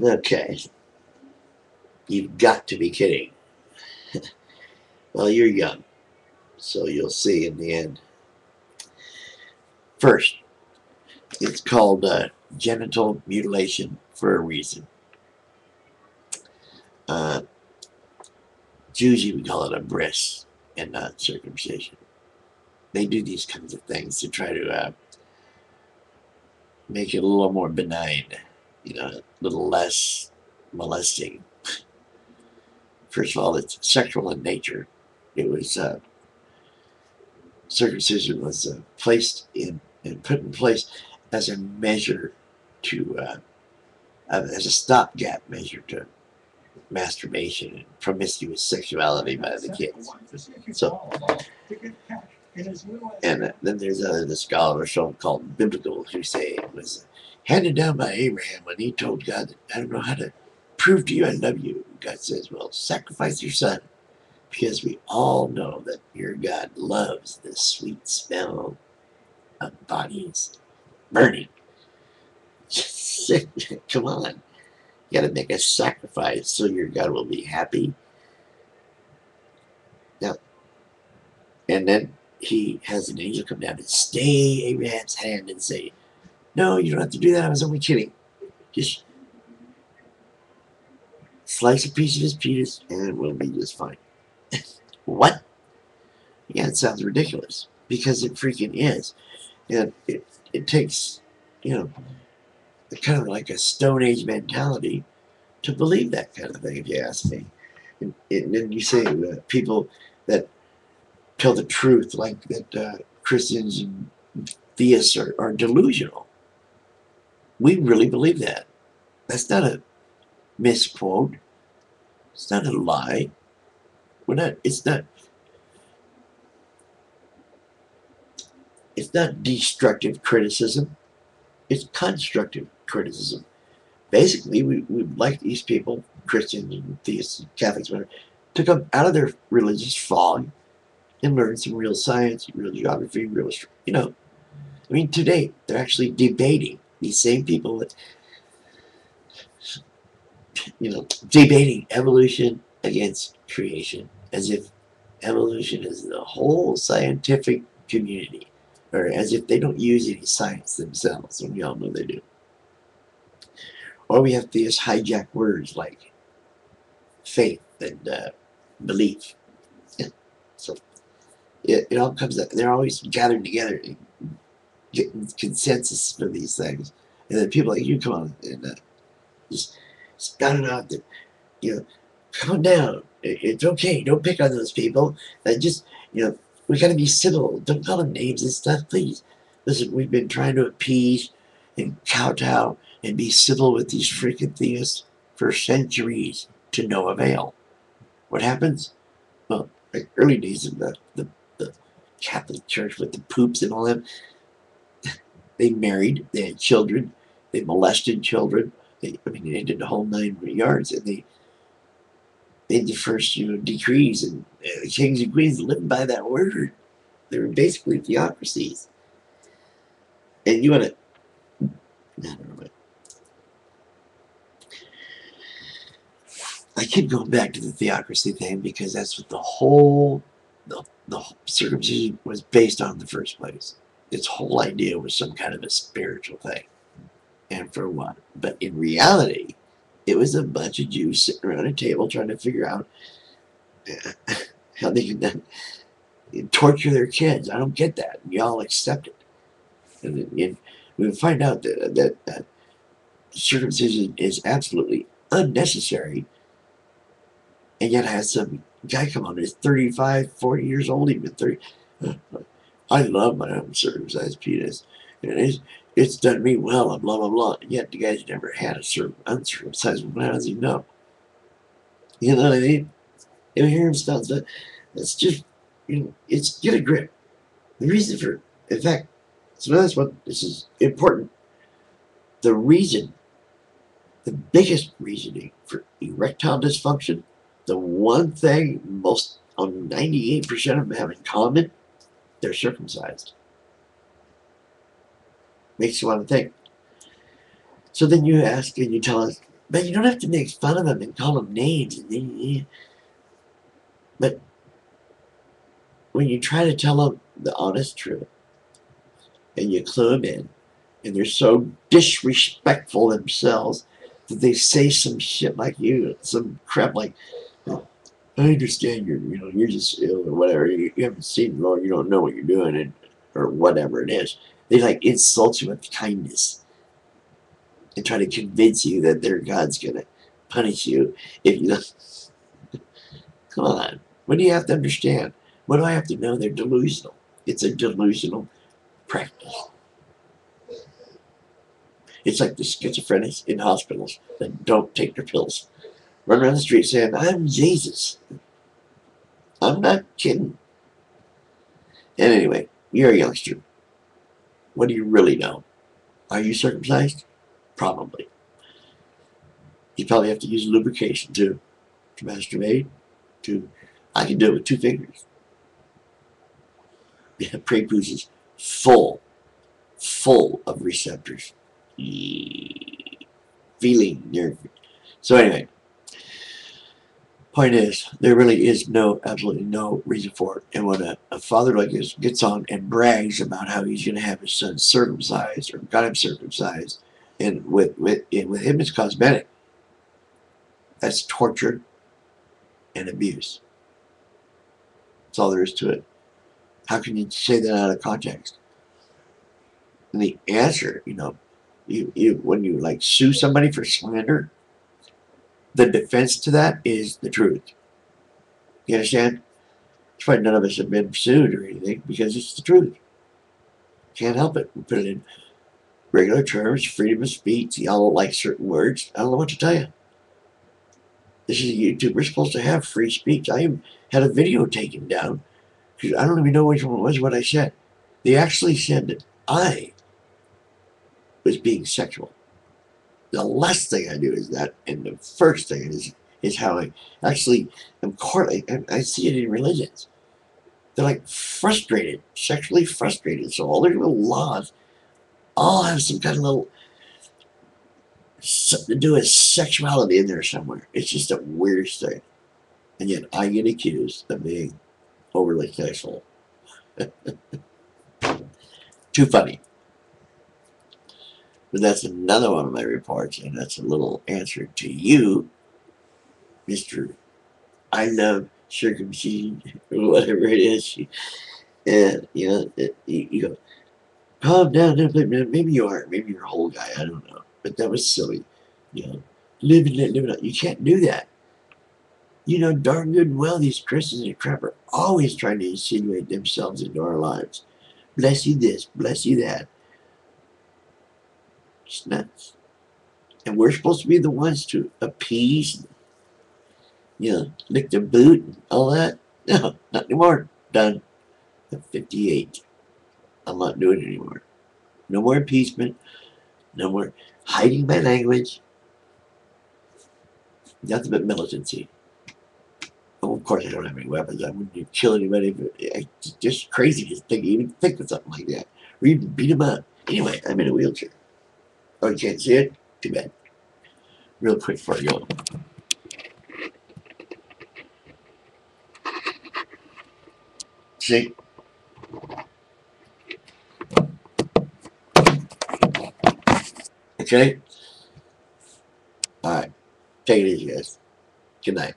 Okay. You've got to be kidding. well, you're young, so you'll see in the end. First, it's called uh, genital mutilation for a reason. Uh, Jews we call it a bris and not circumcision. They do these kinds of things to try to uh, make it a little more benign, you know, a little less molesting. First of all, it's sexual in nature. It was uh, circumcision was uh, placed in and put in place as a measure to uh, as a stopgap measure to masturbation and promiscuous sexuality by the kids. So, and uh, then there's other the scholars called biblical who say it was handed down by Abraham when he told God I don't know how to prove to you I love you. God says, well, sacrifice your son because we all know that your God loves the sweet smell of bodies burning. Come on. You got to make a sacrifice so your God will be happy. Now, and then he has an angel come down and stay Abraham's hand and say, No, you don't have to do that. I was only kidding. Just slice a piece of his penis and we'll be just fine. what? Yeah, it sounds ridiculous because it freaking is. And it, it takes, you know, kind of like a Stone Age mentality to believe that kind of thing, if you ask me. And, and then you say uh, people that tell the truth, like that uh, Christians and theists are, are delusional. We really believe that. That's not a misquote. It's not a lie. We're not, it's not, it's not destructive criticism. It's constructive criticism. Basically, we, we like these people, Christians and theists, Catholics, whatever, to come out of their religious fog and learn some real science, real geography, real, you know. I mean, today, they're actually debating, these same people that, you know, debating evolution against creation, as if evolution is the whole scientific community, or as if they don't use any science themselves, and we all know they do. Or we have to just hijack words like faith and uh, belief. So it, it all comes, up. they're always gathered together getting consensus for these things. And then people like you come on and uh, just spout it out that You know, calm down. It's okay. Don't pick on those people. And just, you know, we got to be civil. Don't call them names and stuff, please. Listen, we've been trying to appease and kowtow and be civil with these freaking theists for centuries to no avail. What happens? Well, like early days of the, the, the Catholic Church with the poops and all them, they married, they had children, they molested children. They, I mean, they did the whole nine yards, and they made the first, you know, decrees, and uh, kings and queens lived by that word. They were basically theocracies. And you want to, I I keep going back to the theocracy thing because that's what the whole the, the circumcision was based on in the first place. Its whole idea was some kind of a spiritual thing. And for what? But in reality, it was a bunch of Jews sitting around a table trying to figure out how they can torture their kids. I don't get that. Y'all accept it. And, and we find out that, that, that circumcision is absolutely unnecessary and yet I had some guy come on He's 35, 40 years old, even 30. I love my uncircumcised penis. And it's, it's done me well, and blah, blah, blah. And yet the guy's never had a uncircumcised one. How does he know? You know what I mean? You hear him stuff that it's just, you know, it's get a grip. The reason for, in fact, so that's what this is important. The reason, the biggest reasoning for erectile dysfunction the one thing most on 98% of them have in common, they're circumcised. Makes you want to think. So then you ask and you tell us But you don't have to make fun of them and call them names. But when you try to tell them the honest truth and you clue them in, and they're so disrespectful themselves that they say some shit like you, some crap like, I understand you're, you know, you're just ill or whatever. You, you haven't seen the Lord. You don't know what you're doing, and or whatever it is. They like insult you with kindness and try to convince you that their God's gonna punish you if you. don't. Come on, what do you have to understand? What do I have to know? They're delusional. It's a delusional practice. It's like the schizophrenics in hospitals that don't take their pills. Run around the street saying, I'm Jesus. I'm not kidding. And anyway, you're a youngster. What do you really know? Are you circumcised? Probably. You probably have to use lubrication too. To masturbate. To I can do it with two fingers. Yeah, prepuce is full, full of receptors. Feeling nerve. So anyway, point is, there really is no, absolutely no reason for it. And when a, a father like this gets on and brags about how he's going to have his son circumcised or got him circumcised, and with with and with him it's cosmetic. That's torture and abuse. That's all there is to it. How can you say that out of context? And the answer, you know, you, you when you like sue somebody for slander, the defense to that is the truth. You understand? That's why none of us have been sued or anything, because it's the truth. Can't help it. We put it in regular terms, freedom of speech. Y'all don't like certain words. I don't know what to tell you. This is a YouTube. We're supposed to have free speech. I had a video taken down because I don't even know which one was what I said. They actually said that I was being sexual the last thing I do is that, and the first thing is is how I actually am correlating, and I see it in religions. They're like frustrated, sexually frustrated. So all their little laws all have some kind of little something to do with sexuality in there somewhere. It's just the weirdest thing. And yet I get accused of being overly sexual. Too funny. But that's another one of my reports, and that's a little answer to you, Mr. I love circumcision, whatever it is. And, you know, you, go, oh, calm down, maybe you are, maybe you're a whole guy, I don't know. But that was silly. You know, live and live it You can't do that. You know darn good and well these Christians and crap are always trying to insinuate themselves into our lives. Bless you this, bless you that. Nuts. And we're supposed to be the ones to appease, you know, lick their boot and all that. No, not anymore. Done. At 58. I'm not doing it anymore. No more appeasement. No more hiding my language. Nothing but militancy. Oh, of course, I don't have any weapons. I wouldn't kill anybody. It's just crazy to think, even think of something like that. Or even beat them up. Anyway, I'm in a wheelchair. Oh, you can't see it? Too bad. Real quick for you. See? Okay? Alright. Take it easy, guys. Good night.